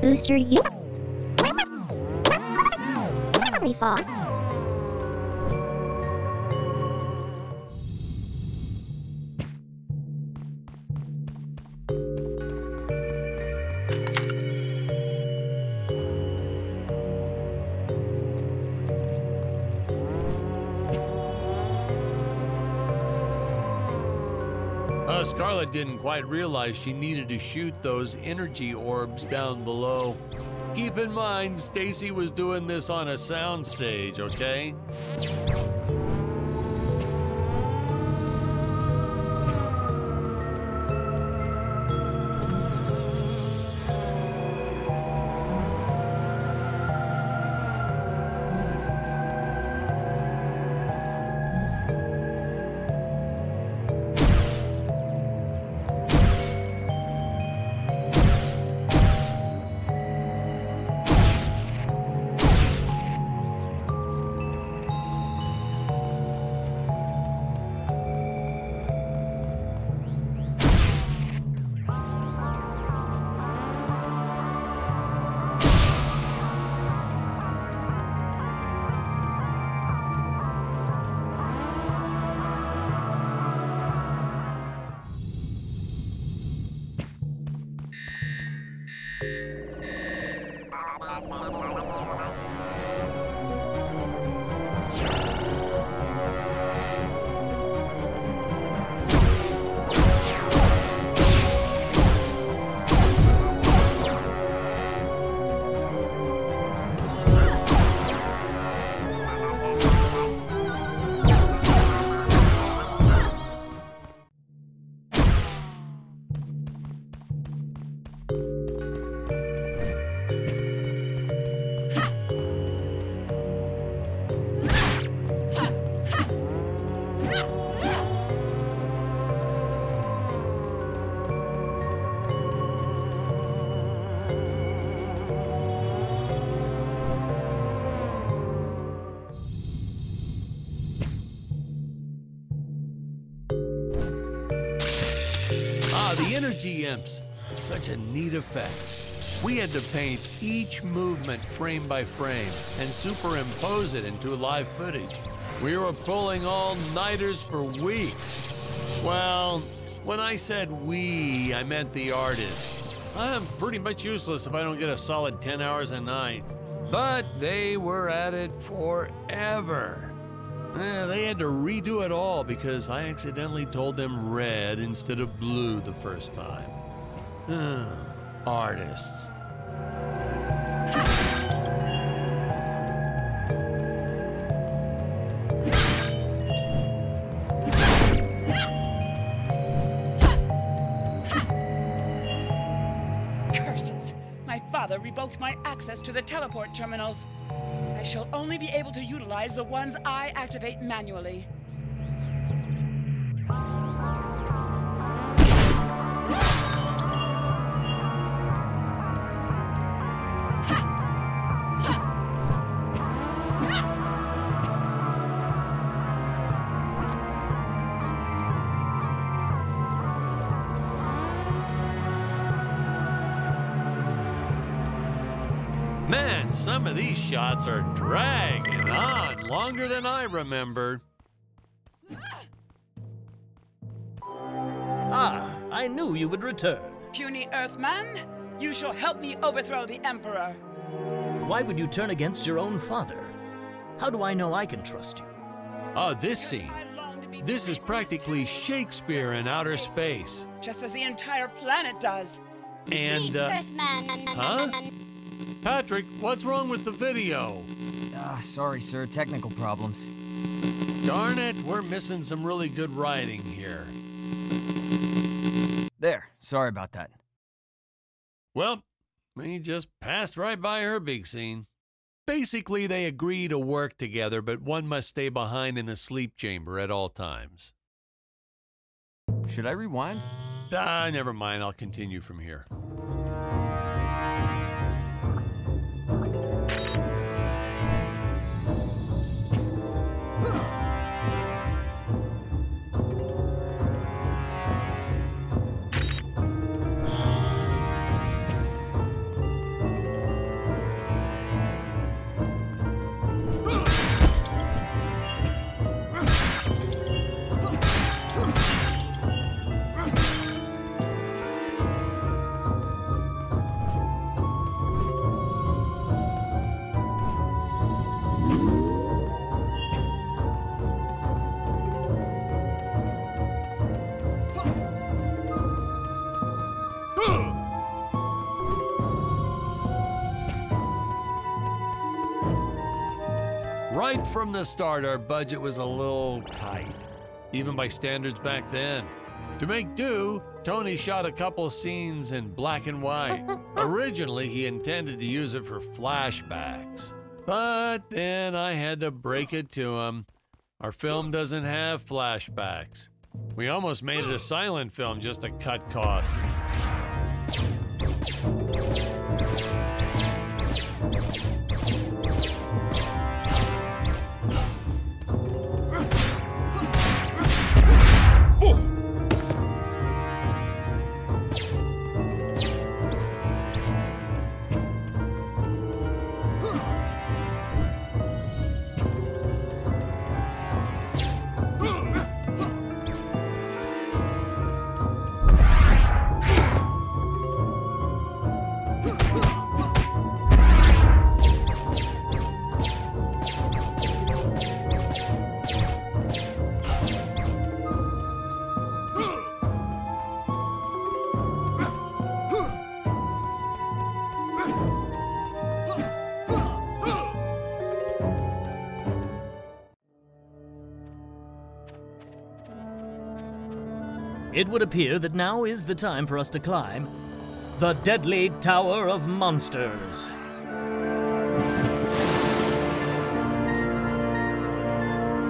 Booster you. We fall. Uh, Scarlet didn't quite realize she needed to shoot those energy orbs down below. Keep in mind, Stacy was doing this on a soundstage, okay? Energy imps. Such a neat effect. We had to paint each movement frame by frame and superimpose it into live footage. We were pulling all nighters for weeks. Well, when I said we, I meant the artists. I'm pretty much useless if I don't get a solid 10 hours a night. But they were at it forever. Eh, they had to redo it all because I accidentally told them red instead of blue the first time. Artists. Curses! My father revoked my access to the teleport terminals. I shall only be able to utilize the ones I activate manually. Man, some of these shots are dragging on longer than I remember. Ah, I knew you would return. Puny Earthman, you shall help me overthrow the Emperor. Why would you turn against your own father? How do I know I can trust you? Ah, this scene. I long to be This is practically Shakespeare in outer space. Just as the entire planet does. And, uh, Earthman. huh? Patrick, what's wrong with the video? Ah, sorry, sir. Technical problems. Darn it, we're missing some really good writing here. There. Sorry about that. Well, we just passed right by her big scene. Basically, they agree to work together, but one must stay behind in the sleep chamber at all times. Should I rewind? Ah, never mind, I'll continue from here. Right from the start, our budget was a little tight, even by standards back then. To make do, Tony shot a couple scenes in black and white. Originally, he intended to use it for flashbacks. But then I had to break it to him. Our film doesn't have flashbacks. We almost made it a silent film just to cut costs. It would appear that now is the time for us to climb the Deadly Tower of Monsters.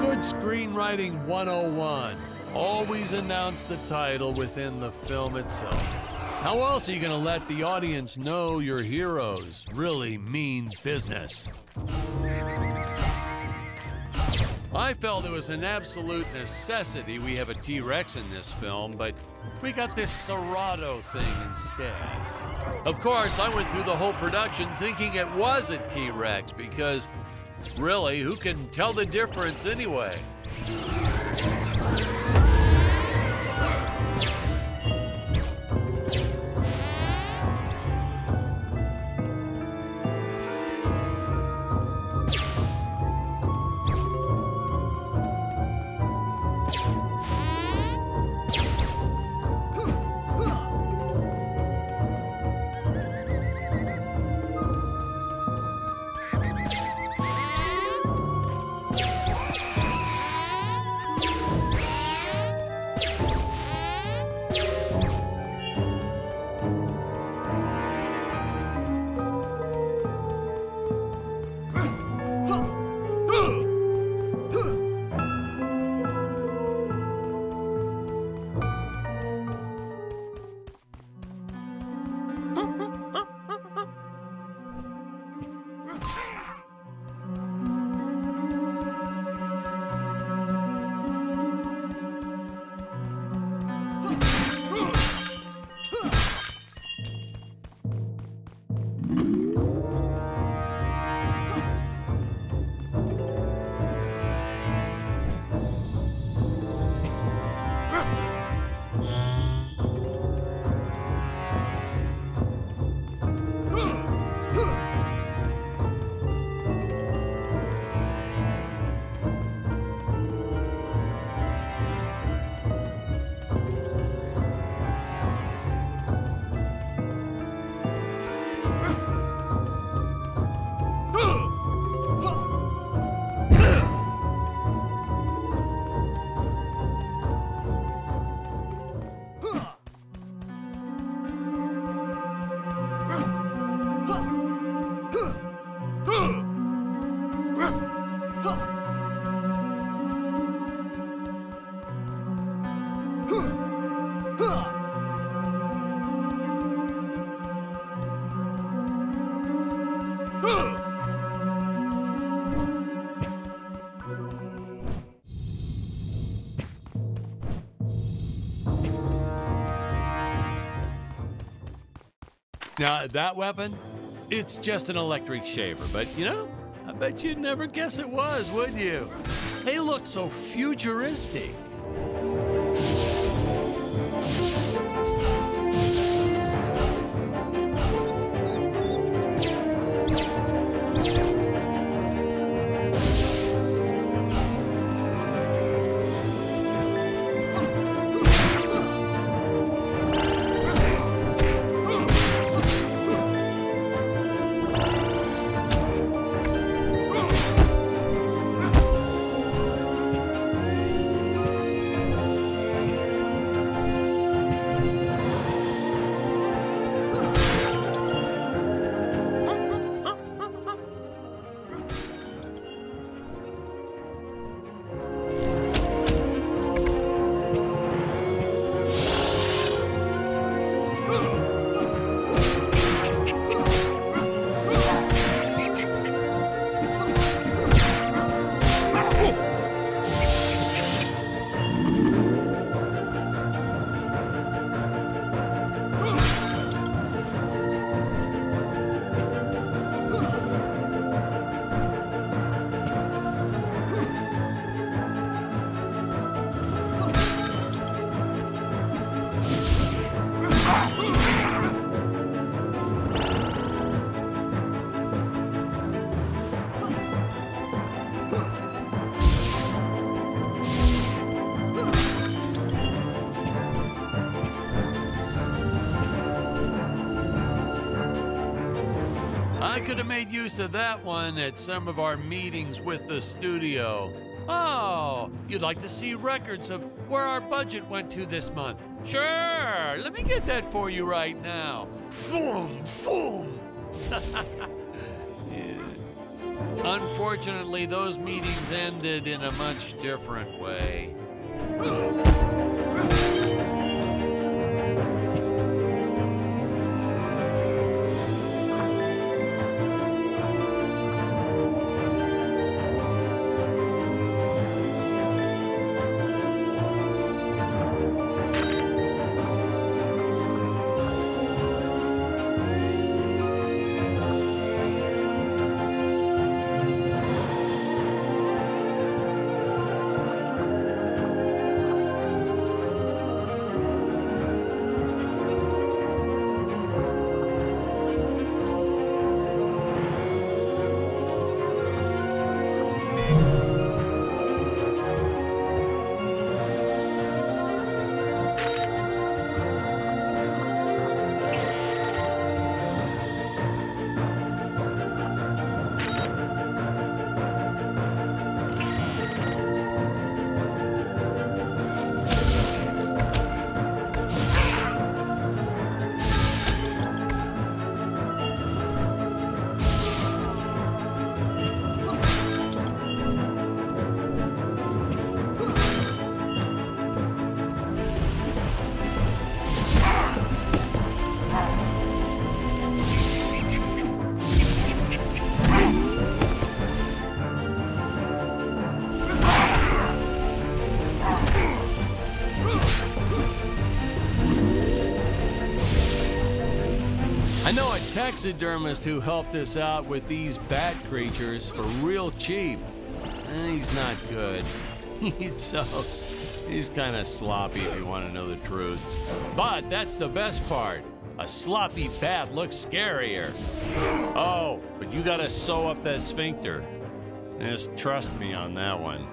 Good screenwriting 101. Always announce the title within the film itself. How else are you going to let the audience know your heroes really mean business? I felt it was an absolute necessity we have a T Rex in this film, but we got this Serato thing instead. Of course, I went through the whole production thinking it was a T Rex because, really, who can tell the difference anyway? Now, that weapon, it's just an electric shaver, but you know, I bet you'd never guess it was, would you? They look so futuristic. Could have made use of that one at some of our meetings with the studio. Oh, you'd like to see records of where our budget went to this month? Sure, let me get that for you right now. Boom, boom. Unfortunately, those meetings ended in a much different way. Taxidermist who helped us out with these bat creatures for real cheap. And he's not good. so, he's kind of sloppy if you want to know the truth. But that's the best part. A sloppy bat looks scarier. Oh, but you gotta sew up that sphincter. Just trust me on that one.